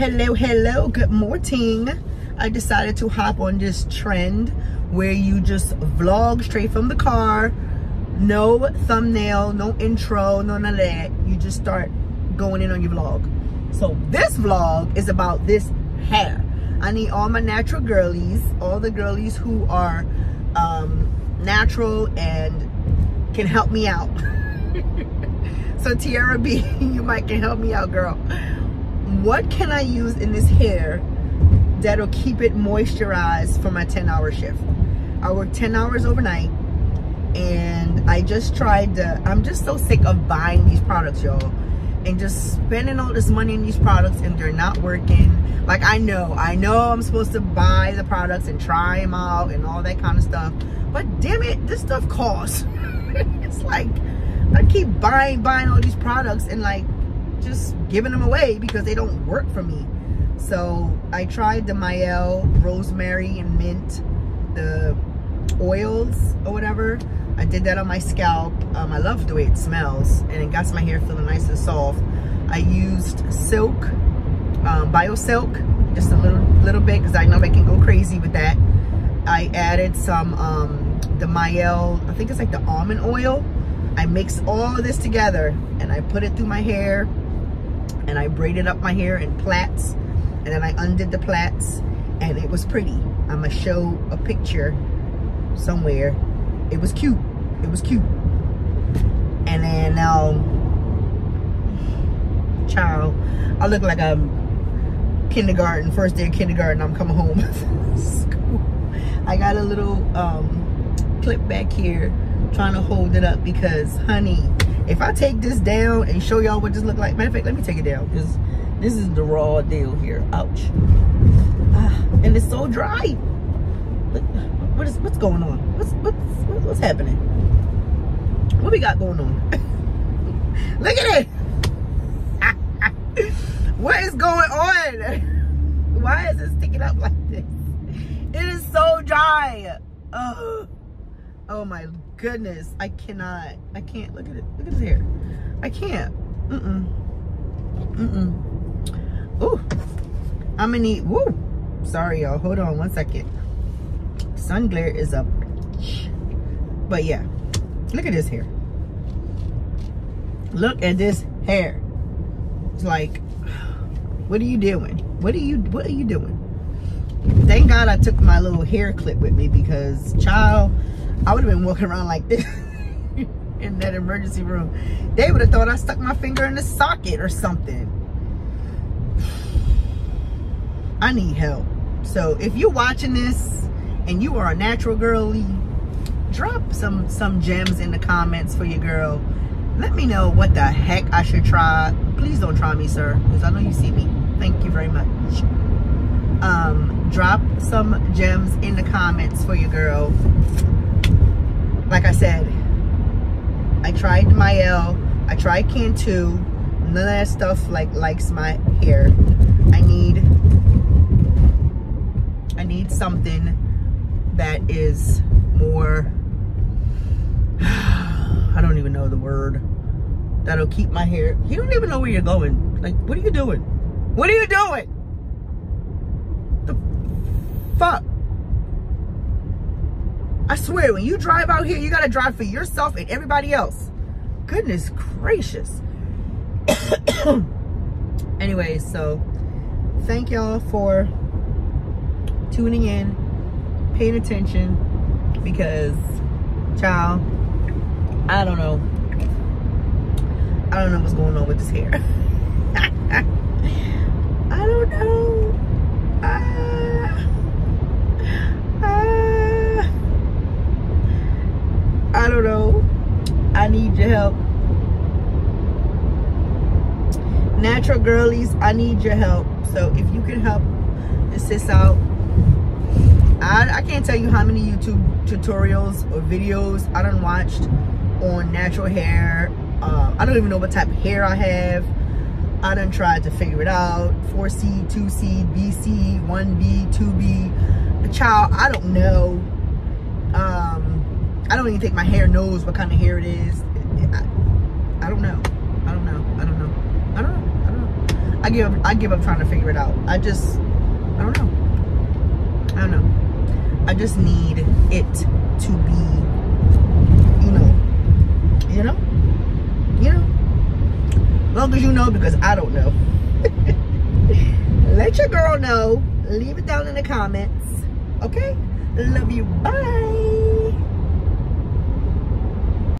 Hello, hello, good morning. I decided to hop on this trend where you just vlog straight from the car. No thumbnail, no intro, no none of that. You just start going in on your vlog. So this vlog is about this hair. I need all my natural girlies, all the girlies who are um, natural and can help me out. so Tiara B, you might can help me out, girl what can I use in this hair that'll keep it moisturized for my 10 hour shift? I work 10 hours overnight and I just tried to, I'm just so sick of buying these products, y'all. And just spending all this money in these products and they're not working. Like I know, I know I'm supposed to buy the products and try them out and all that kind of stuff. But damn it, this stuff costs. it's like, I keep buying, buying all these products and like, just giving them away because they don't work for me. So I tried the Mielle rosemary and mint, the oils or whatever. I did that on my scalp. Um, I love the way it smells and it got my hair feeling nice and soft. I used silk, um, BioSilk, just a little little bit because I know I can go crazy with that. I added some um, the Mielle, I think it's like the almond oil. I mixed all of this together and I put it through my hair and I braided up my hair in plaits and then I undid the plaits and it was pretty. I'm gonna show a picture somewhere. It was cute. It was cute. And then now, child, I look like a kindergarten, first day of kindergarten, I'm coming home I got a little um, clip back here trying to hold it up because, honey, if I take this down and show y'all what this look like, matter of fact, let me take it down because this is the raw deal here. Ouch. Ah, and it's so dry. Look, what is what's going on? What's what's what's happening? What we got going on? look at it. what is going on? Why is it sticking up like this? It is so dry. Ugh. Oh my goodness. I cannot. I can't. Look at it. Look at his hair. I can't. Mm-mm. Mm-mm. Ooh. I'm gonna need, woo. Sorry, y'all. Hold on one second. Sun glare is up. But yeah. Look at this hair. Look at this hair. It's like, what are you doing? What are you, what are you doing? Thank God I took my little hair clip with me because, child, I would have been walking around like this in that emergency room. They would have thought I stuck my finger in the socket or something. I need help. So if you're watching this and you are a natural girly, drop some some gems in the comments for your girl. Let me know what the heck I should try. Please don't try me, sir, because I know you see me. Thank you very much. Um, drop some gems in the comments for your girl like I said, I tried Mielle, I tried Cantu, none of that stuff like likes my hair. I need, I need something that is more, I don't even know the word, that'll keep my hair. You don't even know where you're going. Like, what are you doing? What are you doing? The fuck? I swear, when you drive out here, you got to drive for yourself and everybody else. Goodness gracious. anyway, so thank y'all for tuning in, paying attention, because, child, I don't know. I don't know what's going on with this hair. I don't know. Uh, uh, I don't know. I need your help. Natural girlies, I need your help. So if you can help assist out, I, I can't tell you how many YouTube tutorials or videos I done watched on natural hair. Uh, I don't even know what type of hair I have. I done tried to figure it out. 4C, 2C, BC, 1B, 2B. Child, I don't know. I don't even think my hair knows what kind of hair it is. I, I don't know. I don't know. I don't know. I don't know. I don't know. I give up, I give up trying to figure it out. I just, I don't know. I don't know. I just need it to be, you know, you know, you know. Long as you know, because I don't know. Let your girl know. Leave it down in the comments. Okay? Love you. Bye.